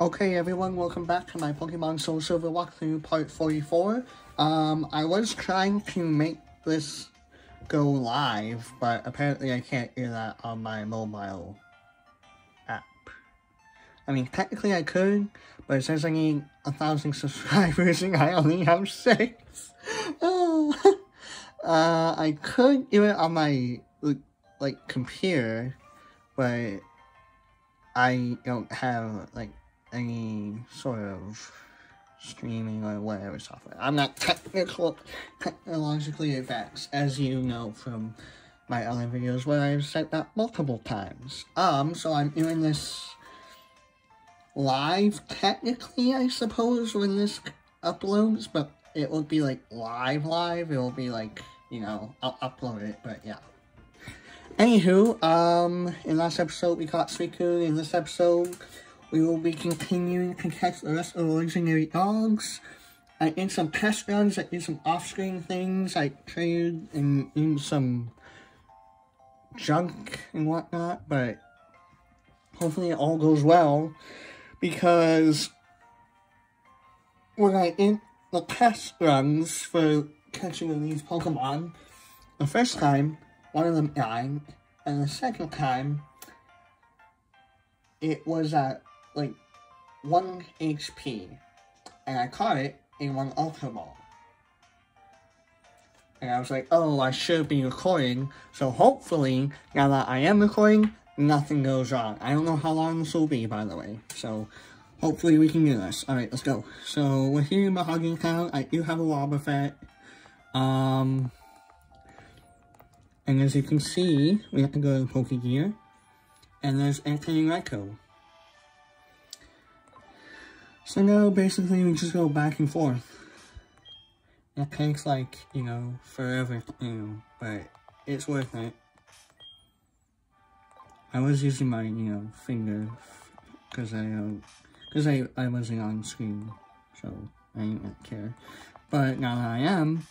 Okay everyone, welcome back to my Pokemon Soul Silver walkthrough part 44. Um, I was trying to make this go live, but apparently I can't do that on my mobile app. I mean, technically I could, but says I need a thousand subscribers and I only have six. uh, I could do it on my, like, computer, but I don't have, like, any sort of streaming or whatever software. I'm not technical, technologically advanced, as you know from my other videos where I've said that multiple times. Um, so I'm doing this live, technically, I suppose, when this uploads, but it won't be, like, live live, it will be, like, you know, I'll upload it, but yeah. Anywho, um, in last episode we caught Suicune, in this episode we will be continuing to catch the rest of the legendary dogs. I did some test runs, I did some off-screen things, I traded and did some junk and whatnot, but hopefully it all goes well, because when I did the test runs for catching these Pokemon, the first time, one of them died, and the second time, it was at like 1 HP, and I caught it in one Ultra Ball. And I was like, oh, I should be recording, so hopefully, now that I am recording, nothing goes wrong. I don't know how long this will be, by the way, so hopefully we can do this. Alright, let's go. So, we're here in Mahogany Town, I do have a Wobbuffet, um, and as you can see, we have to go to Pokegear, and there's Anthony Raikou. So now basically we just go back and forth. It takes like, you know, forever to do, but it's worth it. I was using my, you know, finger because I, because uh, I, I wasn't on screen, so I didn't care. But now that I am,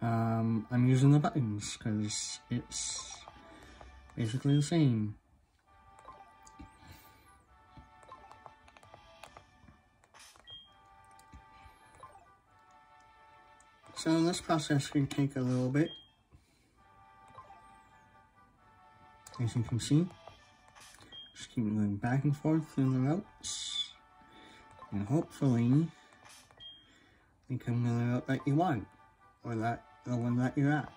um, I'm using the buttons because it's basically the same. So this process can take a little bit. As you can see, just keep going back and forth through the routes. And hopefully, they come to the route that you want, or that the one that you're at.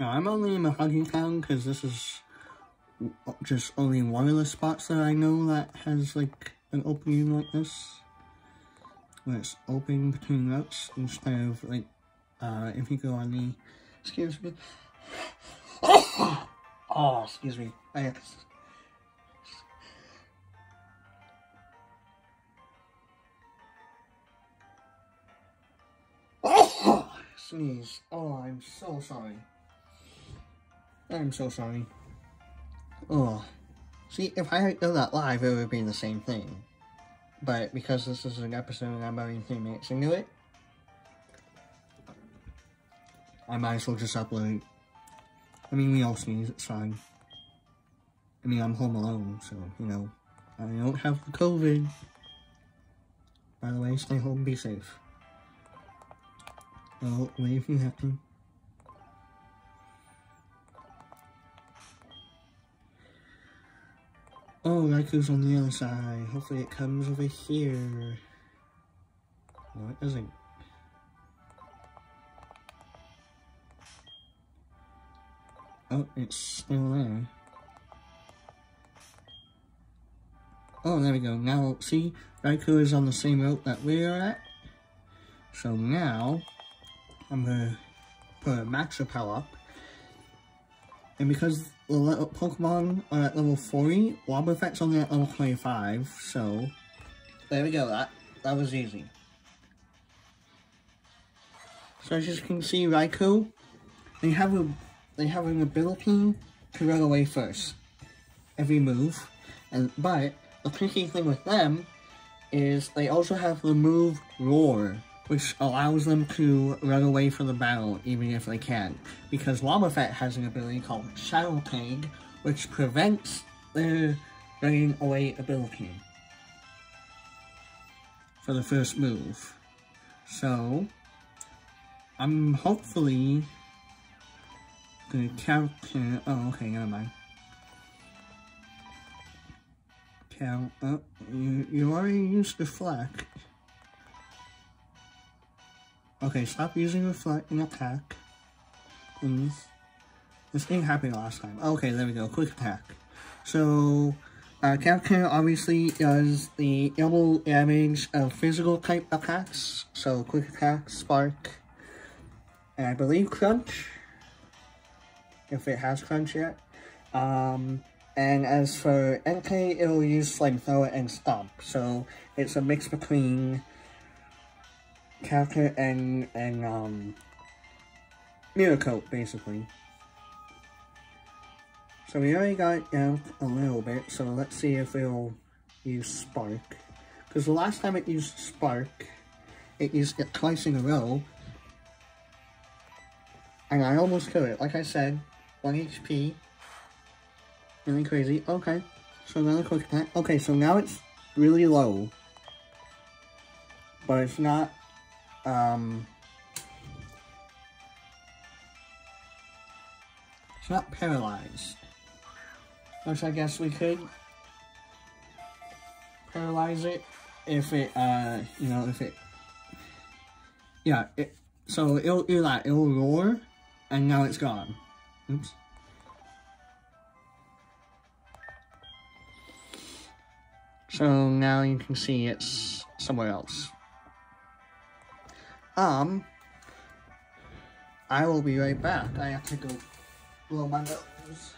Now, I'm only in Mahogany Town because this is just only one of the spots that I know that has like an opening like this where it's open between routes instead of like uh if you go on the excuse me oh excuse me I have Oh, sneeze. Oh, I'm so sorry. I'm so sorry. Oh. See, if I had done that live, it would be the same thing. But because this is an episode and I'm only three minutes into it, I might as well just upload. I mean, we all sneeze, it's fine. I mean, I'm home alone, so, you know, I don't have the COVID. By the way, stay home, be safe. Well, wave if you have Oh, Raikou's on the other side. Hopefully it comes over here. No, it doesn't. Oh, it's still there. Oh, there we go. Now, see, Raikou is on the same route that we're at. So now, I'm going to put a max repel up. And because the Pokemon are at level 40, Wobbuffet's only at level 25, so there we go, that, that was easy. So as you can see, Raikou, they have a they have an ability to run away first. Every move. And but the tricky thing with them is they also have the move Roar which allows them to run away from the battle even if they can. Because Wobbuffet has an ability called Shadow Tag, which prevents their running away ability. for the first move. So, I'm hopefully gonna calculate, oh okay, never mind. Cal, oh, you, you already used reflect. Okay, stop using reflect and attack. Please. This didn't happen last time. Okay, there we go, quick attack. So, uh, Counter obviously does the double damage of physical type attacks. So, quick attack, spark, and I believe crunch. If it has crunch yet. Um, and as for Entei, it'll use Flamethrower and Stomp. So it's a mix between Counter and, and um, Mirror basically. So we already got down a little bit, so let's see if it'll use Spark. Because the last time it used Spark, it used it twice in a row. And I almost killed it. Like I said, 1 HP. Really crazy. Okay. So another quick attack. Okay, so now it's really low. But it's not, um... It's not paralyzed. Which I guess we could paralyze it if it, uh, you know, if it, yeah, it, so it'll do that, it'll roar, and now it's gone. Oops. So now you can see it's somewhere else. Um, I will be right back. I have to go blow my nose.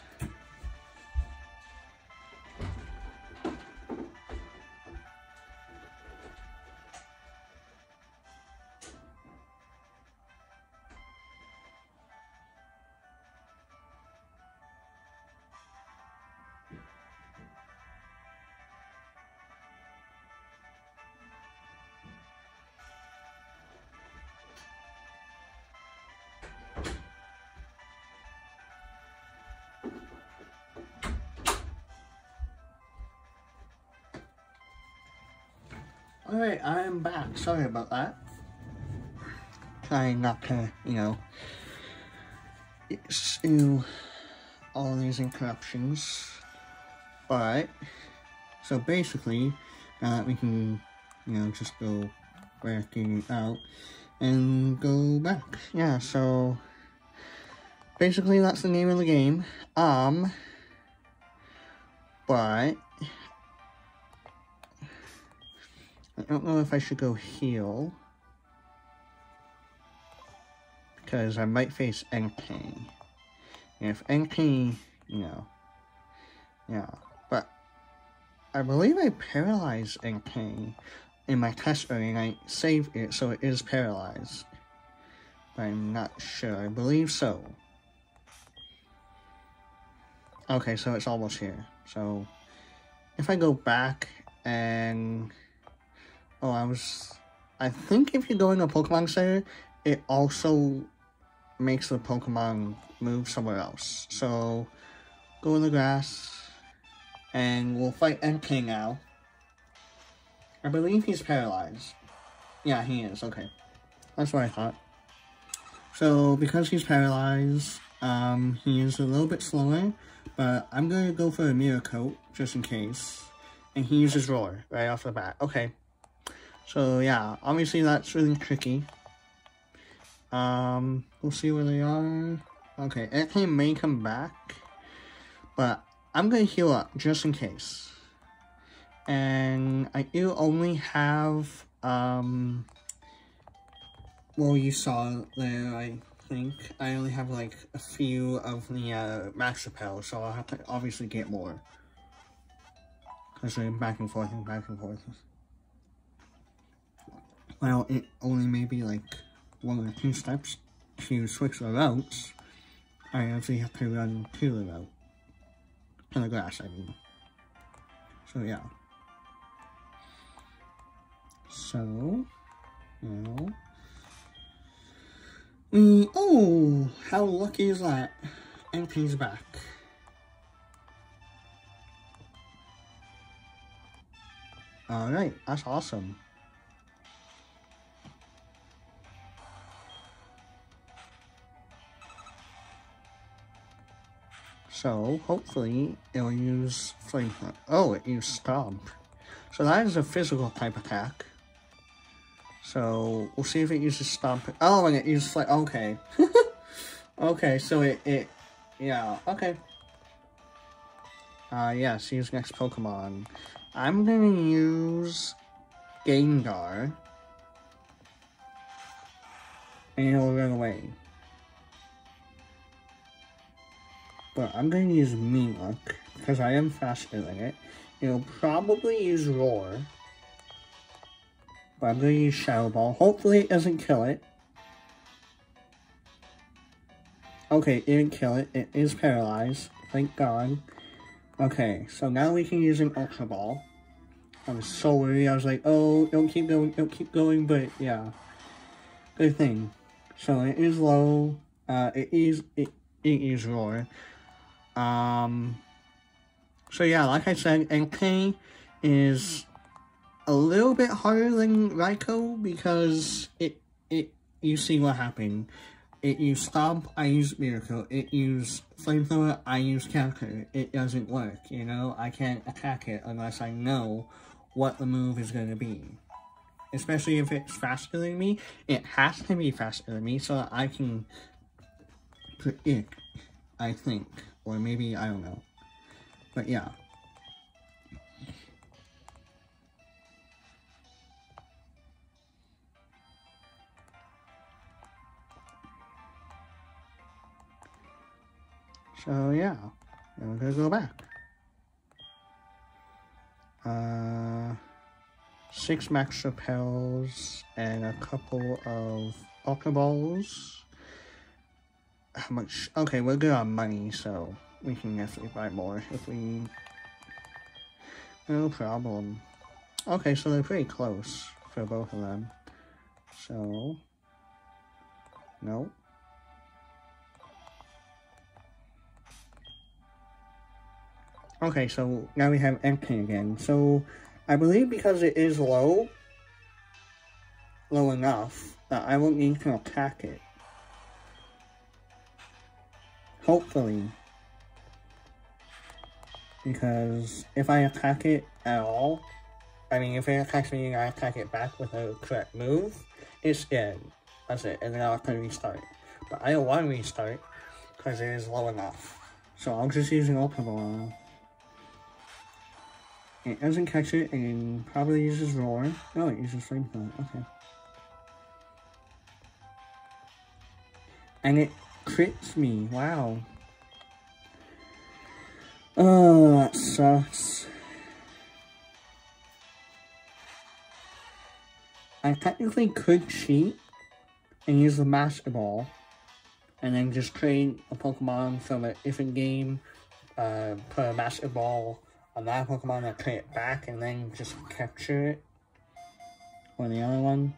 Alright, I am back. Sorry about that. Trying not to, you know, do all these interruptions. But, so basically, uh, we can, you know, just go backing out and go back. Yeah, so basically that's the name of the game. Um, but I don't know if I should go heal. Because I might face Entei. And if Entei, you know, yeah. But I believe I paralyzed Entei in my test and I saved it so it is paralyzed. But I'm not sure. I believe so. Okay, so it's almost here. So if I go back and Oh, I was... I think if you go in a Pokemon Center, it also makes the Pokemon move somewhere else. So, go in the grass, and we'll fight Entei now. I believe he's paralyzed. Yeah, he is, okay. That's what I thought. So, because he's paralyzed, um, he is a little bit slower, but I'm going to go for a Mirror Coat, just in case. And he uses Roar right off the bat. Okay. So yeah, obviously that's really tricky. Um, we'll see where they are. Okay, Egghead may come back, but I'm gonna heal up just in case. And I do only have, um, well, you saw there, I think. I only have like a few of the uh, Max Repel, so I'll have to obviously get more. Because they're back and forth and back and forth. Well, it only may be like one or two steps to switch the routes. I actually have to run to the route. To the grass, I mean. So, yeah. So, now, we, mm, oh, how lucky is that? Entei's back. Alright, that's awesome. So, hopefully, it'll use Flame Oh, it used Stomp. So that is a physical type attack. So, we'll see if it uses Stomp. Oh, and it uses Flame. Okay. okay, so it, it... Yeah, okay. Uh, yes, use next Pokemon. I'm gonna use Gengar. And it'll run away. But I'm going to use Mean Look, because I am faster than it. It'll probably use Roar. But I'm going to use Shadow Ball. Hopefully it doesn't kill it. Okay, it didn't kill it. It is paralyzed. Thank God. Okay, so now we can use an Ultra Ball. I was so worried. I was like, oh, don't keep going, don't keep going. But yeah, good thing. So it is low. Uh, it is it, it is roar. Um. So yeah, like I said, Entei is a little bit harder than Raikou because it it you see what happened. It used Stomp, I use Mirror Coat. It used Flamethrower, I use Counter. It doesn't work, you know? I can't attack it unless I know what the move is going to be. Especially if it's faster than me, it has to be faster than me so that I can predict, I think. Or maybe, I don't know. But yeah. So yeah, we're gonna go back. Uh, six max repels and a couple of Pokeballs. How much? Okay, we're good on money, so we can definitely buy more if we... No problem. Okay, so they're pretty close for both of them. So... No. Okay, so now we have empty again. So, I believe because it is low, low enough, that I won't need to attack it. Hopefully. Because if I attack it at all, I mean, if it attacks me and I attack it back with a correct move, it's dead. That's it, and then I'll have to restart. But I don't want to restart, because it is low enough. So I'll just use an open ball. It doesn't catch it and probably uses roar. Oh, it uses flamethrower. Okay. And it crits me. Wow. Oh, that sucks. I technically could cheat and use the Master Ball and then just trade a Pokemon from a different game, uh, put a Master Ball on that Pokemon and play it back and then just capture it. Or the other one.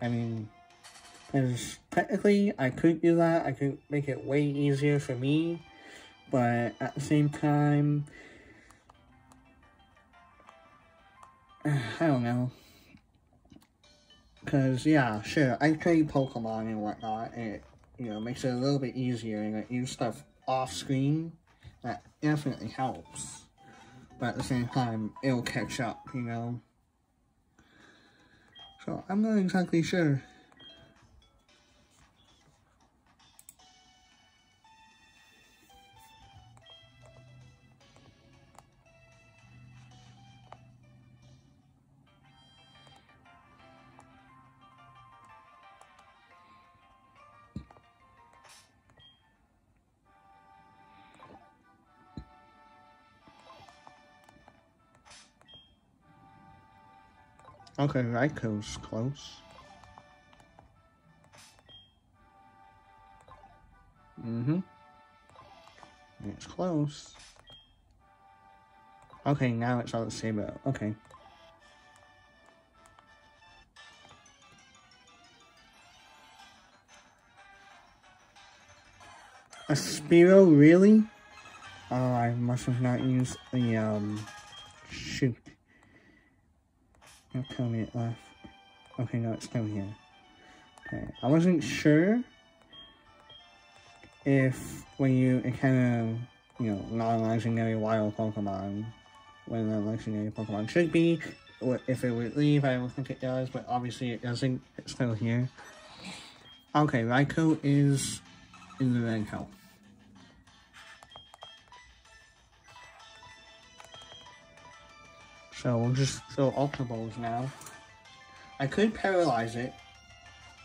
I mean, because technically I could do that. I could make it way easier for me. But at the same time, I don't know. Because, yeah, sure, I play Pokemon and whatnot, and it, you know, makes it a little bit easier, and I use stuff off-screen that definitely helps. But at the same time, it'll catch up, you know? So, I'm not exactly sure. Okay, Raikou's close. Mm-hmm. It's close. Okay, now it's all the same. Okay. A Spearow, really? Oh, I must have not used the, um, shoot. Don't tell me left. Okay, no, it's still here. Okay, I wasn't sure if when you encounter, you know, non-legendary wild Pokemon, when a legendary Pokemon should be, if it would leave, I don't think it does, but obviously it doesn't, it's still here. Okay, Raikou is in the red health. So we'll just throw Ultra Balls now. I could paralyze it.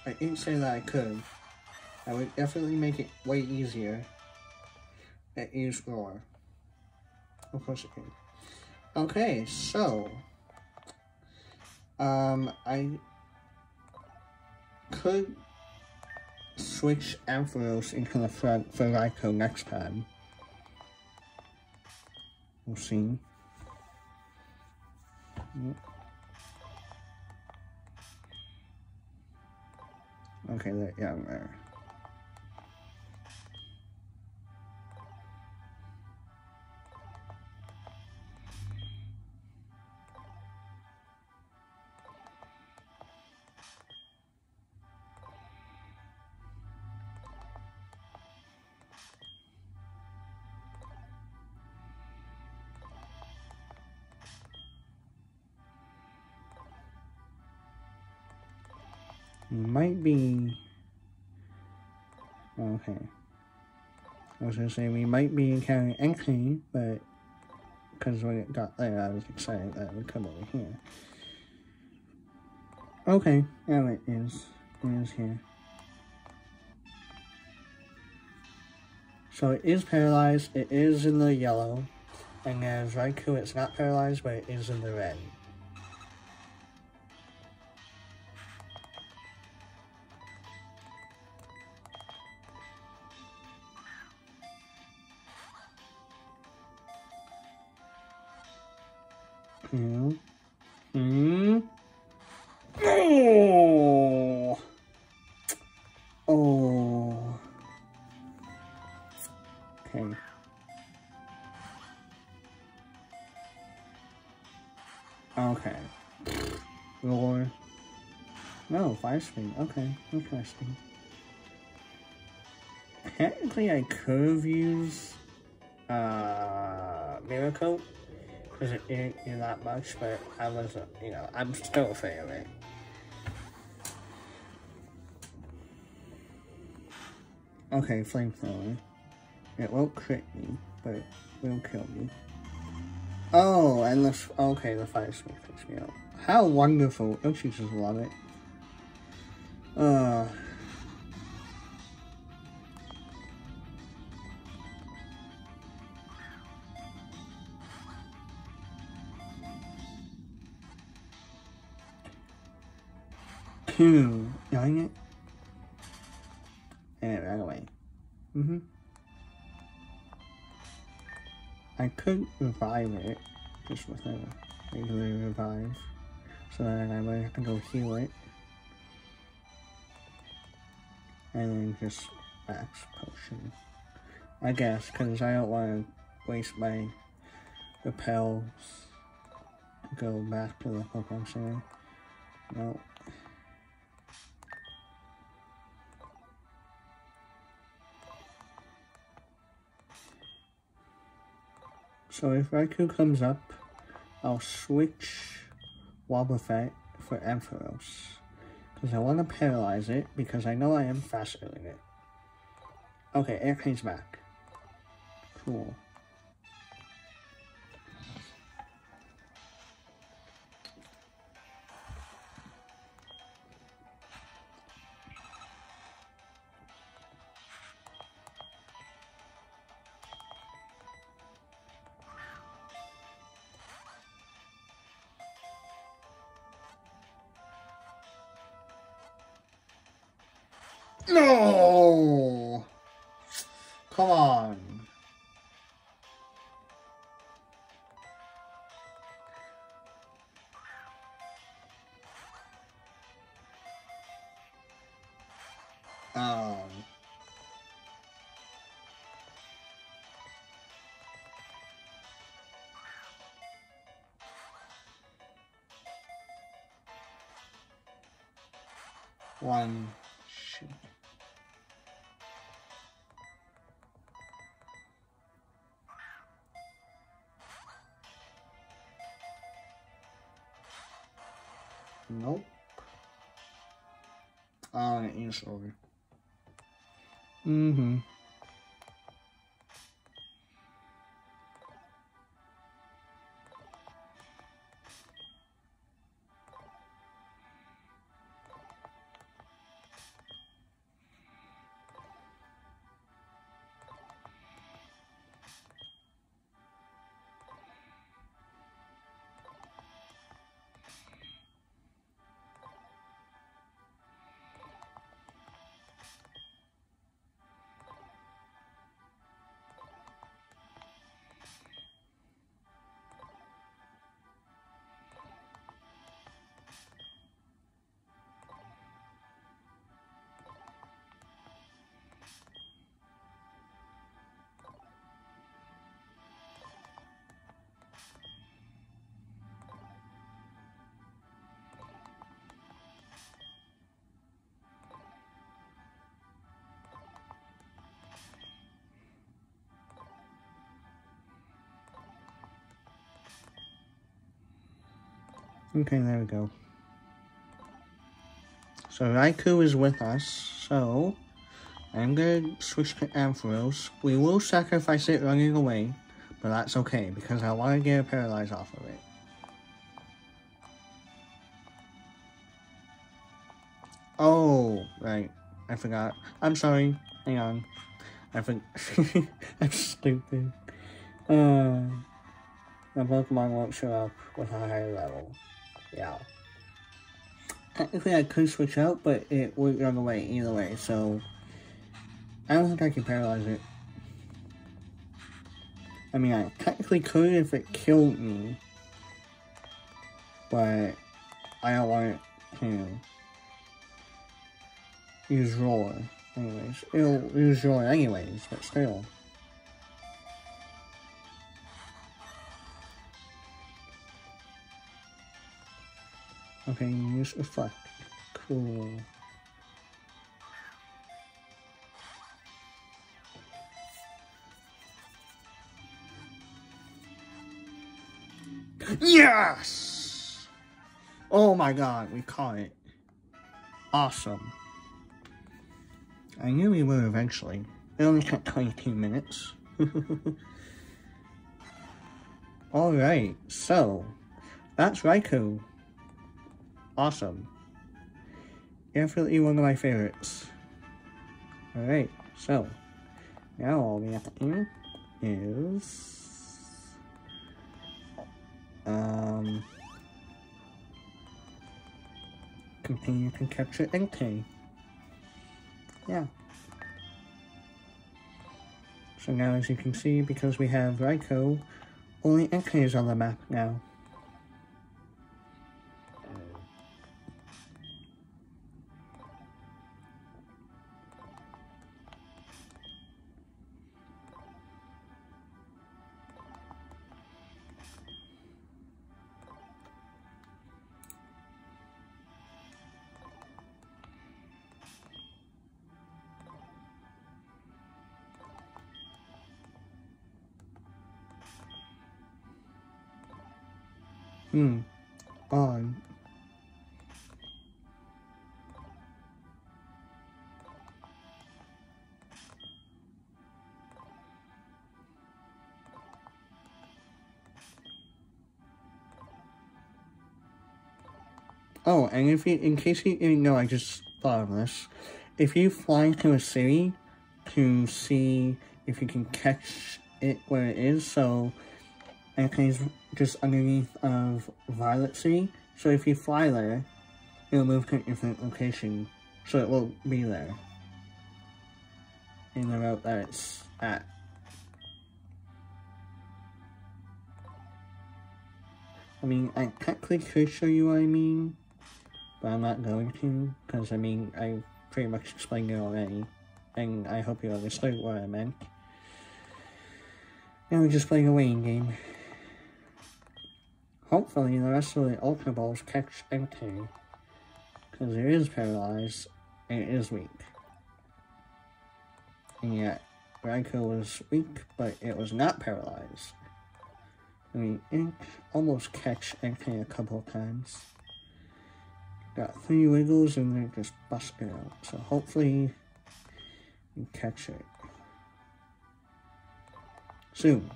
I didn't say that I could. I would definitely make it way easier. It is Roar. Of course it. Okay, so... Um, I could switch Ampharos into the front for Raikou next time. We'll see. Okay, that, yeah, there. Might be okay. I was gonna say we might be encountering anything, but because when it got there, I was excited that it would come over here. Okay, now it is. It is here. So it is paralyzed, it is in the yellow, and there's Raikou, it's not paralyzed, but it is in the red. Okay. Okay. Roar. No, fire speed. Okay, speed. Technically, I could used uh, Mirror Coat because it didn't do that much, but I wasn't, you know, I'm still a fan of it. Okay, flamethrower. It won't crit me, but it will kill me. Oh, and the, okay, the fire smoke takes me out. How wonderful. Don't you just love it? Uh. Dang it. And it away. Mm-hmm. I could revive it just with a regular revive. So then I might have to go heal it. And then just max potion. I guess, because I don't want to waste my repels to go back to the Pokemon Center. Nope. So if Raikou comes up, I'll switch Wobbuffet for Ampharos. Because I want to paralyze it, because I know I am faster than it. Okay, Airplane's back. Cool. one sheep. Nope. I want to over. Mm-hmm. Okay, there we go. So Raikou is with us, so I'm gonna switch to Ampharos. We will sacrifice it running away, but that's okay because I want to get a paralyze off of it. Oh, right. I forgot. I'm sorry. Hang on. I think I'm stupid. Uh, my Pokemon won't show up with a higher level. Yeah. Technically, I could switch out, but it would run away either way, so... I don't think I can paralyze it. I mean, I technically could if it killed me. But I don't want to use roar. Anyways, it'll use roar anyways, but still. Okay, use effect. Cool. Yes! Oh my god, we caught it. Awesome. I knew we would eventually. It only took 22 minutes. Alright, so, that's Raikou. Awesome. Definitely one of my favorites. Alright, so, now all we have to do is... Um, continue to capture Entei. Yeah. So now as you can see, because we have Raikou, only Entei is on the map now. Hmm. On. Oh, and if you, in case you didn't know, I just thought of this. If you fly to a city to see if you can catch it where it is, so and it's just underneath of Violet City. So if you fly there, it'll move to a different location, so it will be there. In the route that it's at. I mean, I technically could show you what I mean, but I'm not going to, because I mean, I pretty much explained it already, and I hope you understood what I meant. Now we're just playing a waiting game. Hopefully the rest of the Ultra Balls catch Entei, because it is paralyzed and it is weak. And yet, Raikou was weak, but it was not paralyzed. I mean, it almost catch Entei a couple of times. Got three wiggles and they're just busting out. So hopefully you catch it. Soon.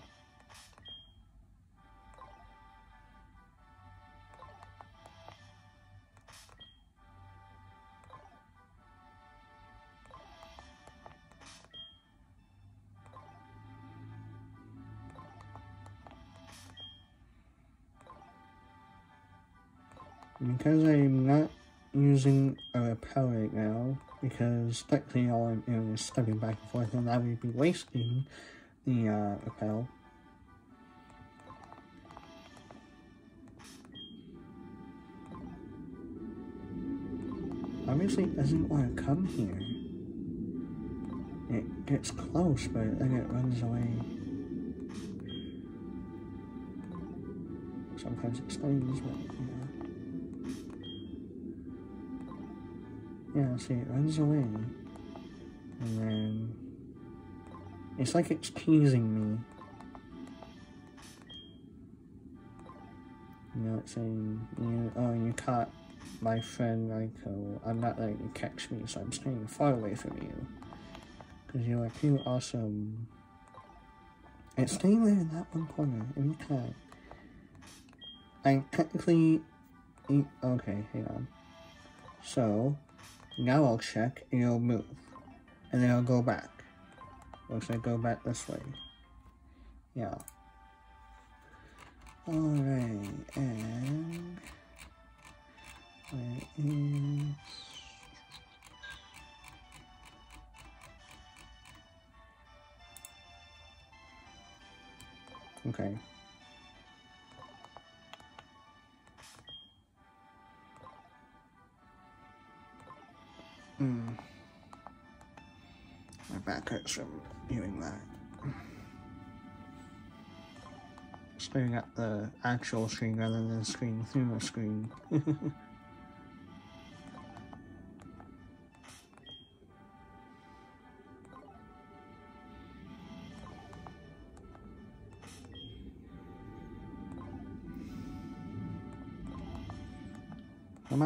Because I'm not using a repel right now, because technically all I'm doing is stepping back and forth, and I would be wasting the uh, repel. Obviously it doesn't want to come here. It gets close, but then it runs away. Sometimes it stays, but yeah. Yeah, see, it runs away. And then... It's like it's teasing me. You know, it's saying, you, oh, you caught my friend Raikou. I'm not letting you catch me, so I'm staying far away from you. Because you are too awesome. It's staying there in that one corner, every time. I technically... Okay, hang on. So, now I'll check and it'll move. And then I'll go back. Like I go back this way. Yeah. Alright, and where is Okay. Hmm. My back hurts from viewing that. Staring at the actual screen rather than the screen through the screen.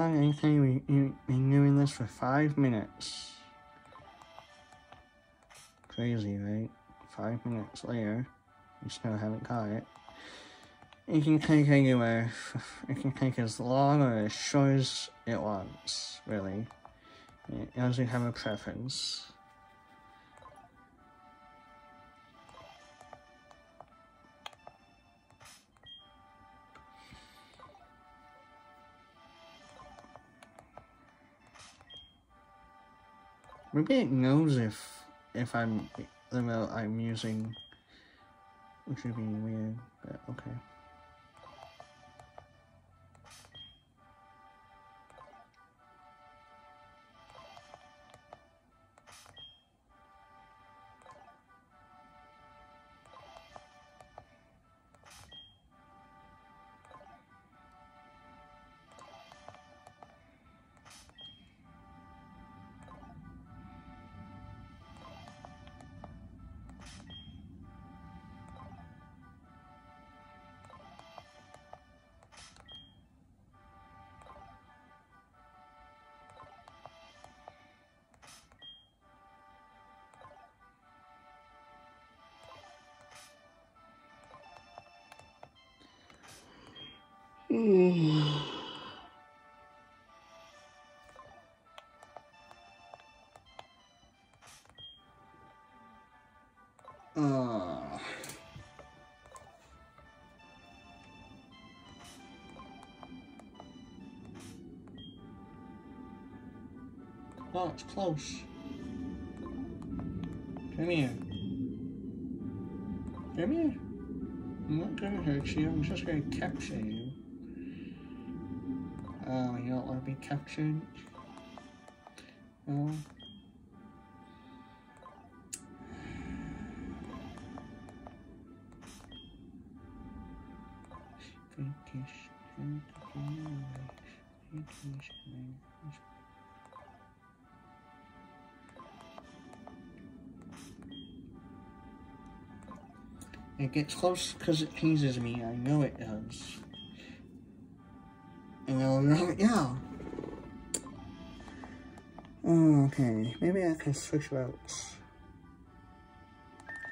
Anything, we, you've been doing this for five minutes. Crazy, right? Five minutes later, you still haven't caught it. It can take anywhere. It can take as long or as short as it wants, really. It doesn't have a preference. Maybe it knows if if I'm the I'm using, which would be weird, but okay. Oh, it's close. Come here. Come here. I'm not gonna hurt you, I'm just gonna capture you. Captured? No? It gets close because it teases me. I know it does. And I'll, yeah. Okay, maybe I can switch routes.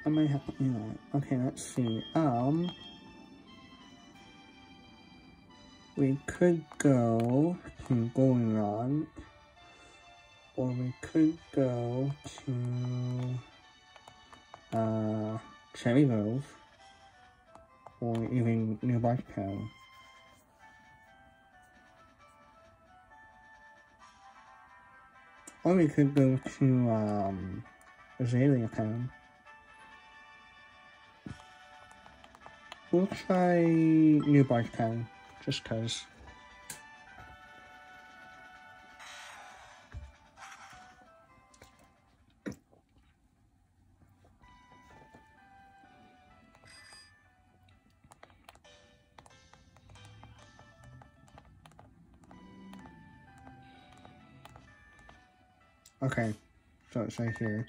I might have to do that. Okay, let's see. Um, we could go to Goldenrod, or we could go to uh, Cherrygrove, or even New Bark Town. Or we could go to um, Azalea Town. We'll try New Bark Town, just cause. Okay, so it's right here.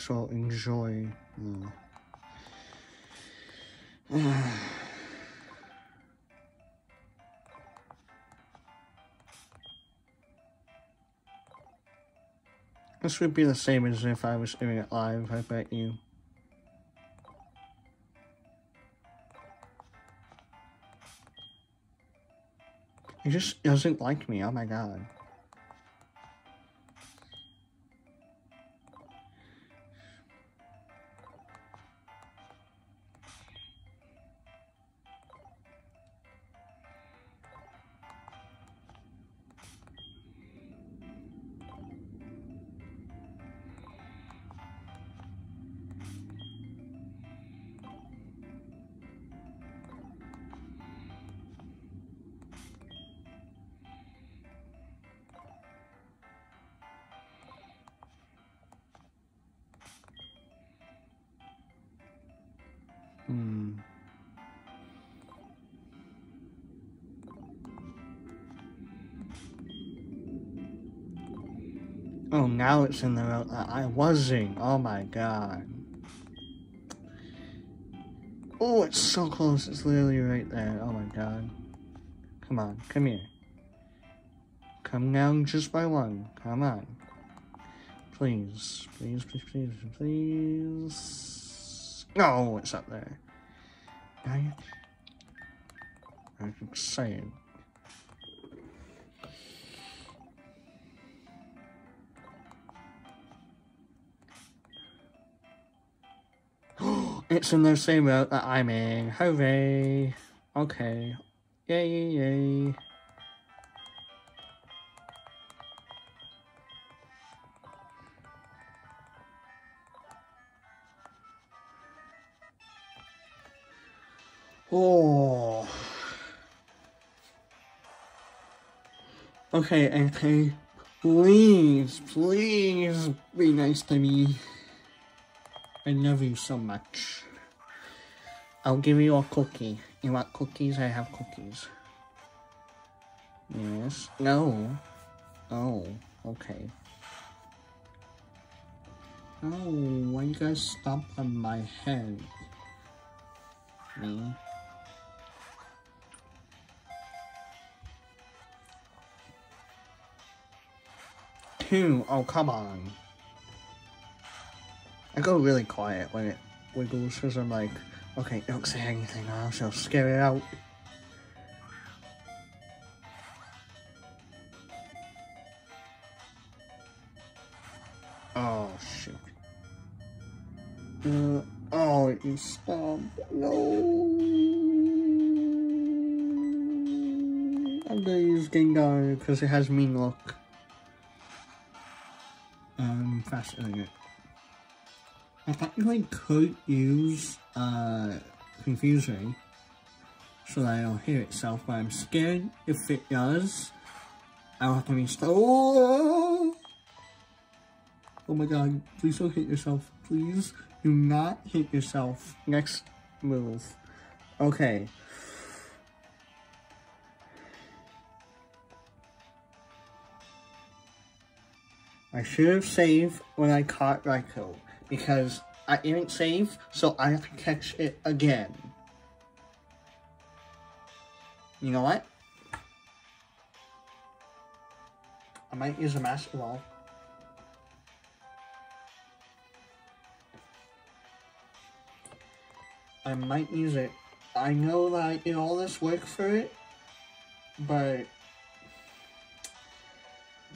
As well enjoy. This would be the same as if I was doing it live, I bet you. He just doesn't like me, oh my god. Hmm. Oh, now it's in the road that I was in. Oh my god. Oh, it's so close. It's literally right there. Oh my god. Come on, come here. Come down just by one. Come on. Please, please, please, please, please. No, it's up there. Dang it. I'm saying. it's in the same route that I'm in. Hooray! Okay. Yay, yay, Okay, okay. Please, please be nice to me. I love you so much. I'll give you a cookie. You want cookies? I have cookies. Yes. No. Oh, okay. Oh, why you guys stomp on my head? Me? Oh, come on. I go really quiet when it wiggles because I'm like, okay, don't say anything or else I'll scare it out. Oh, shoot. Uh, oh, you stopped. No. I'm gonna use Gengar because it has mean look. Faster it. I technically could use uh, so that it'll hear itself, but I'm scared if it does, I'll have to restart. Oh! Oh my god, please don't hit yourself. Please do not hit yourself. Next move. Okay. I should have saved when I caught Raikou because I didn't save, so I have to catch it again. You know what? I might use a Master Ball. I might use it. I know that I did all this work for it, but...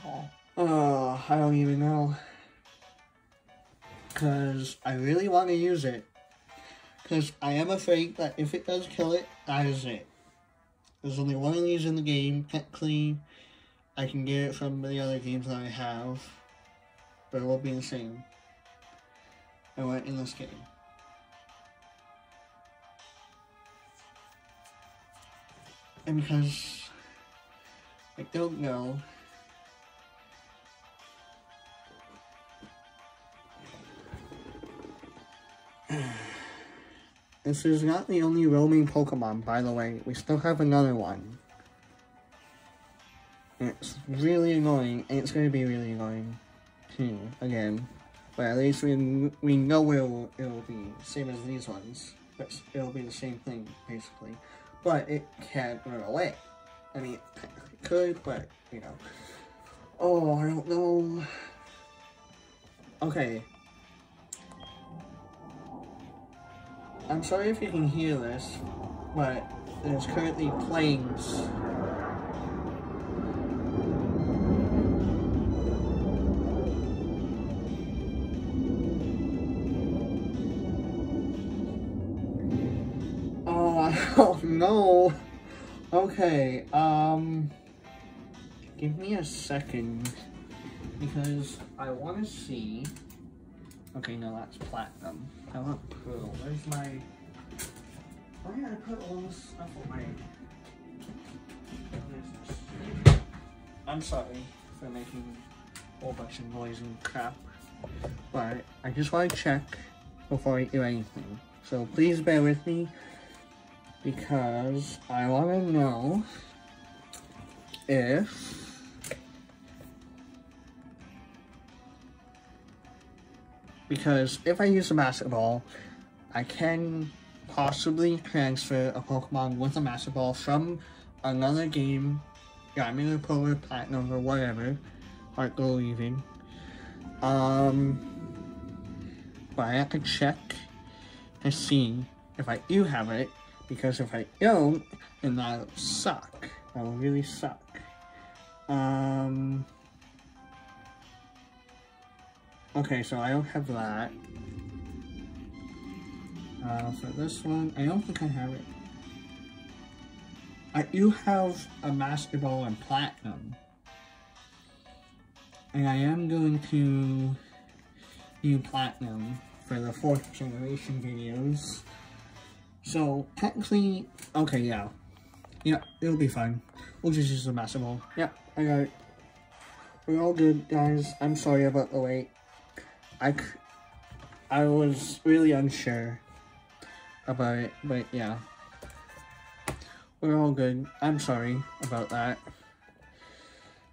Oh, I don't even know. Because I really want to use it. Because I am afraid that if it does kill it, that is it. There's only one of these in the game. Technically, I can get it from the other games that I have. But it won't be the same. I went in this game. And because I don't know This is not the only roaming Pokemon, by the way. We still have another one. it's really annoying, and it's going to be really annoying, too, again. But at least we, we know it'll, it'll be same as these ones. It'll be the same thing, basically. But it can't run away. I mean, it could, but, you know. Oh, I don't know. Okay, I'm sorry if you can hear this, but there's currently planes. Oh, oh no. Okay, um, give me a second because I want to see Okay, no, that's platinum. I want pearl. Where's my... Why did I put all this stuff on my... I'm sorry for making a whole bunch of noise and crap. But I just want to check before I do anything. So please bear with me because I want to know if because if I use a Master Ball, I can possibly transfer a Pokemon with a Master Ball from another game, Diamond or Polar Platinum or whatever, Heart Gold even. Um, but I have to check to see if I do have it, because if I don't, then that'll suck. That will really suck. Um, Okay, so I don't have that. Uh, for this one, I don't think I have it. I do have a Master Ball in Platinum. And I am going to do Platinum for the 4th generation videos. So, technically, okay, yeah. Yeah, it'll be fine. We'll just use the Master Ball. Yeah, I got it. We're all good, guys. I'm sorry about the wait. I, I was really unsure about it, but yeah. We're all good. I'm sorry about that.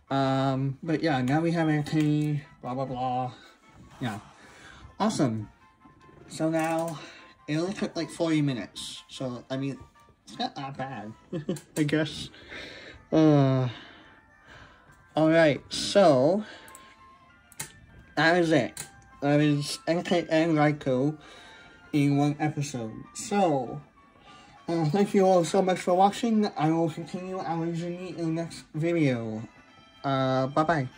Um, but yeah, now we have Anthony, blah, blah, blah. Yeah. Awesome. So now, it only took like 40 minutes. So, I mean, it's not that bad, I guess. Uh, Alright, so, that is it. That is and Raikou in one episode. So, uh, thank you all so much for watching. I will continue our journey in the next video. Uh, bye-bye.